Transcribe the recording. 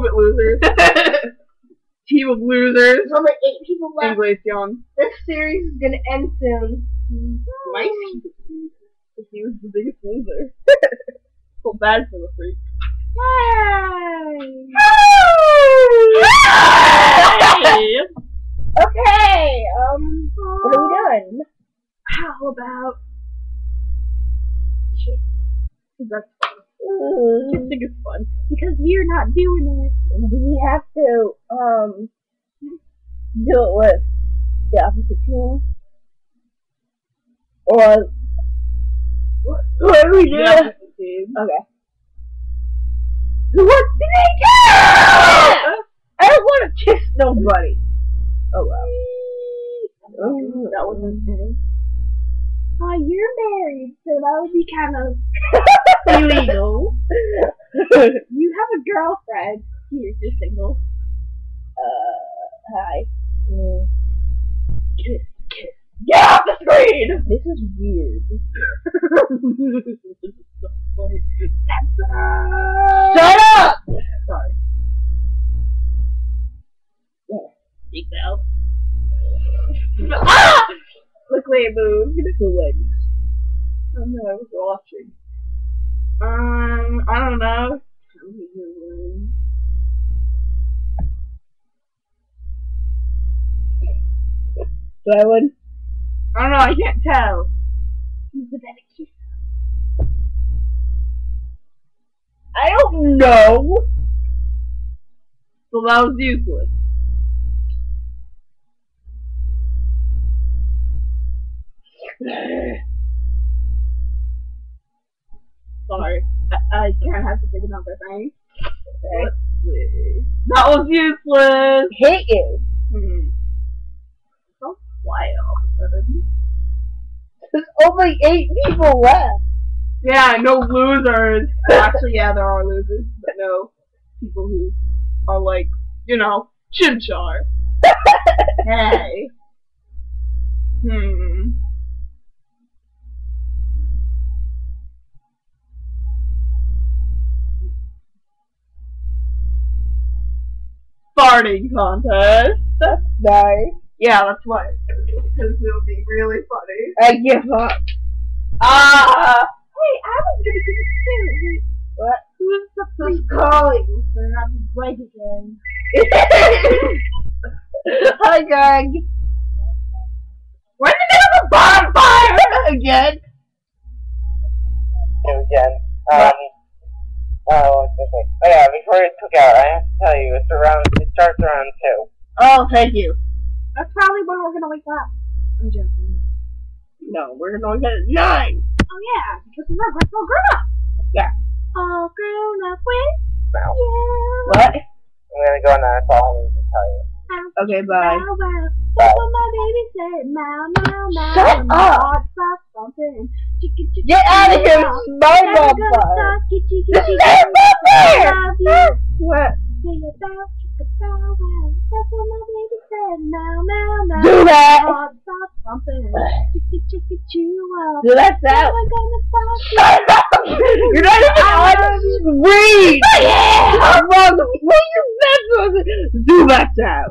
Move it, losers. Team of losers. There's only eight people left. Inglacion. This series is gonna end soon. Nice. He was the biggest loser. Feel bad for the freak. Yay! Okay, um, what are we doing? How about that's fun. Ooh, Kissing is fun because you're not doing it. do we have to, um, do it with the opposite team? Or, what, what are we doing? Yeah. Okay. What did they do? I don't want to kiss nobody. Oh well. Oh, that wasn't fitting. Oh, you're married, so that would be kind of illegal. You have a girlfriend. You're just single. uh, hi. Kiss, kiss. Get off the screen! This is weird. Shut up! Sorry. Speak now. ah! Look way it moved. The legs. Oh no, I was watching. Um, I don't know. Do I win? Oh, I don't know, I can't tell. Who's the better kisser? I don't know. So that was useless. Sorry. I, I can't have to pick another thing. Let's. That was useless! Hate you. All of a sudden. There's only eight people left. Yeah, no losers. Actually, yeah, there are losers, but no people who are like, you know, Chimchar. hey. Hmm. Farting contest. That's nice. Yeah, that's why. Because it'll be really funny. I give up. Ah! Hey, I was gonna do this too. What? Who's the Who's calling? For not to break again. Hi, Greg. We're in the middle of a bonfire! Again. again. Um, uh, what was I gonna say? Oh yeah, before it took out, I have to tell you, it's around, it starts around 2. Oh, thank you. That's probably when we're gonna wake up. I'm joking. No, we're gonna get it nine. Oh yeah, because we're all grown, up. Yeah. All grown up with you. What? I'm gonna go all I need to tell you. Okay, bye. Bow, bow. That's what my baby said. Meow, meow, meow. Shut my up. heart stopped thumping. Chicka, chicka, Get out of here! It's my bonfire. stop. Chicka, chicka, This is chicka. their bonfire! What? Sing chicka, bow, wow. That's what my baby said. Meow, meow, meow. Do that. Heart stopped thumping. Chicka, chicka, chew up. Do that sound. Shut up! You're not even on the screen! Yeah! I'm wrong. What are you to do that sound?